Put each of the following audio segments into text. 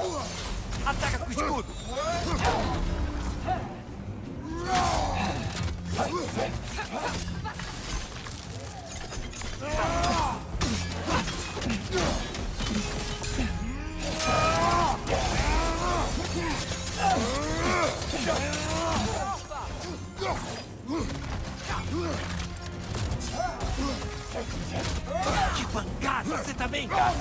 tudo! Que pancada! Você também, cara!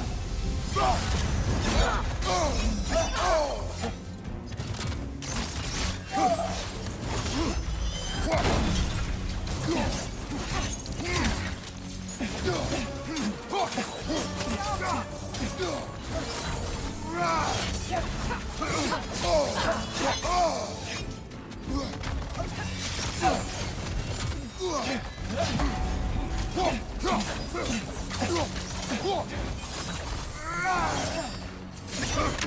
Whoa! Huh!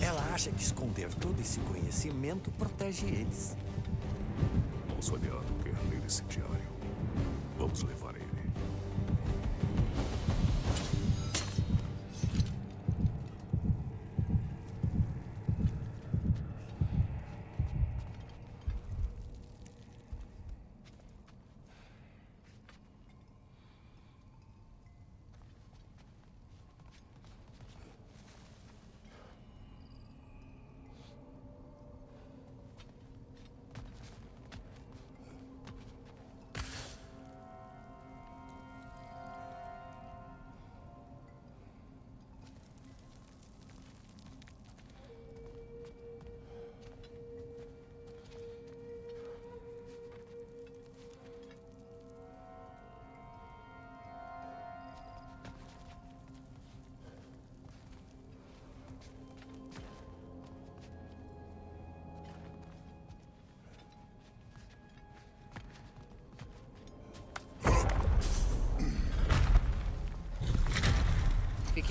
Ela acha que esconder todo esse conhecimento protege eles. Nosso aliado quer ler esse diário. Vamos levar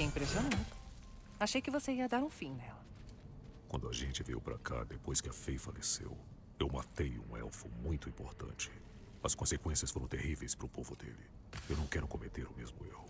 Fiquei impressionado. Achei que você ia dar um fim nela. Quando a gente veio pra cá depois que a Fei faleceu, eu matei um elfo muito importante. As consequências foram terríveis pro povo dele. Eu não quero cometer o mesmo erro.